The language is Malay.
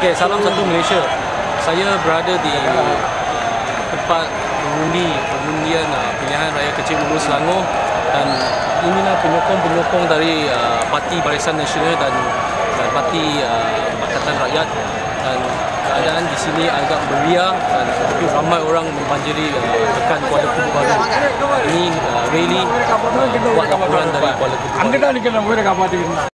Okey, salam satu Malaysia. Saya berada di tempat mengundi pengundian uh, pilihan raya kecil Ulu Selangor dan inilah penyokong-penyokong dari uh, Parti Barisan Nasional dan, dan Parti ah, uh, Pakatan Rakyat dan keadaan di sini agak meriah dan begitu ramai orang membanjiri uh, tekan Kuala Kubu Baru. Ini uh, really uh, buat laporan dari Kuala Kubu Baru.